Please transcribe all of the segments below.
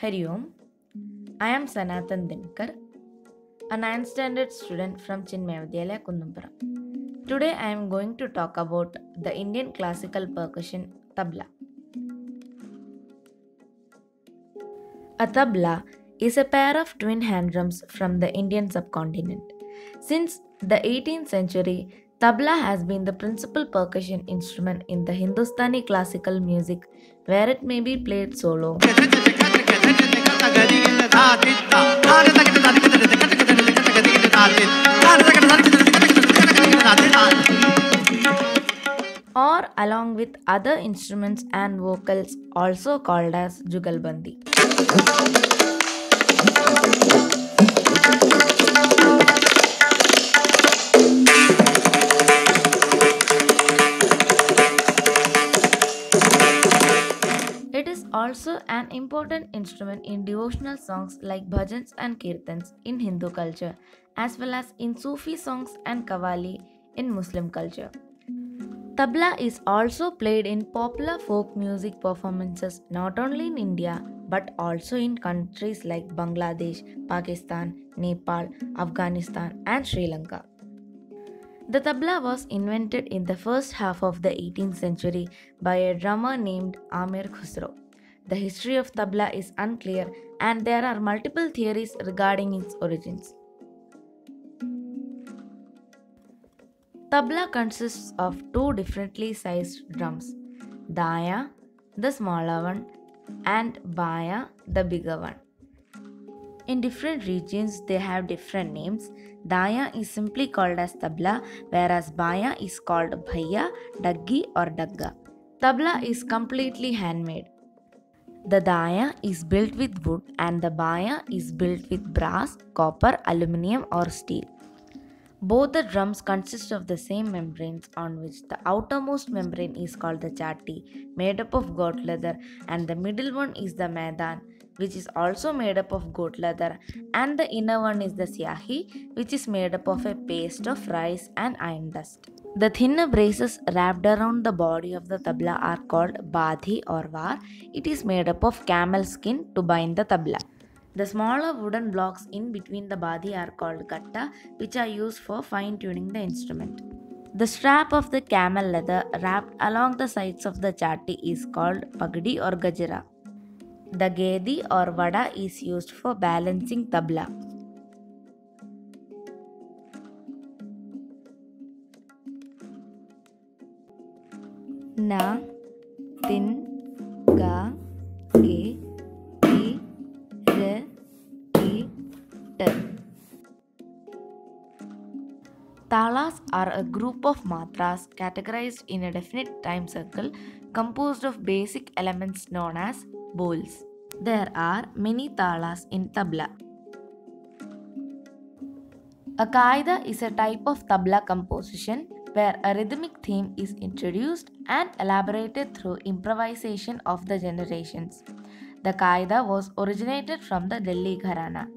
Hari Om. Mm. I am Sanatan Dinkar, a 9th standard student from Chinmaya Vidyalaya Kunnumpuram. Today I am going to talk about the Indian classical percussion tabla. A tabla is a pair of twin hand drums from the Indian subcontinent. Since the 18th century, tabla has been the principal percussion instrument in the Hindustani classical music where it may be played solo, or along with other instruments and vocals also called as jugalbandi. Also an important instrument in devotional songs like bhajans and kirtans in Hindu culture, as well as in Sufi songs and qawwali in Muslim culture. Tabla is also played in popular folk music performances not only in India but also in countries like Bangladesh, Pakistan, Nepal, Afghanistan, and Sri Lanka. The tabla was invented in the first half of the 18th century by a drummer named Amir Khusro. The history of tabla is unclear and there are multiple theories regarding its origins. Tabla consists of two differently sized drums Daya, the smaller one, and Baya, the bigger one. In different regions, they have different names. Daya is simply called as tabla, whereas Baya is called bhaiya, daggi, or dagga. Tabla is completely handmade. The Daya is built with wood and the Baya is built with brass, copper, aluminium, or steel. Both the drums consist of the same membranes on which the outermost membrane is called the chatti, made up of goat leather, and the middle one is the maidan, which is also made up of goat leather, and the inner one is the syahi, which is made up of a paste of rice and iron dust. The thinner braces wrapped around the body of the tabla are called badhi or var. It is made up of camel skin to bind the tabla. The smaller wooden blocks in between the badi are called gatta, which are used for fine tuning the instrument. The strap of the camel leather wrapped along the sides of the chatti is called pagdi or gajra. The gedi or vada is used for balancing tabla. Na, tin, ga, ge, i, re, i, t. Talas are a group of matras categorized in a definite time circle composed of basic elements known as bols. There are many talas in tabla. A qaida is a type of tabla composition where a rhythmic theme is introduced and elaborated through improvisation of the generations. The qaida was originated from the Delhi Gharana.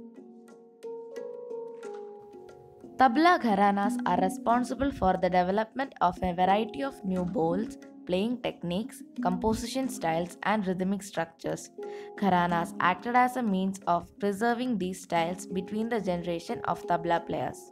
Tabla gharanas are responsible for the development of a variety of new bols, playing techniques, composition styles, and rhythmic structures. Gharanas acted as a means of preserving these styles between the generation of tabla players.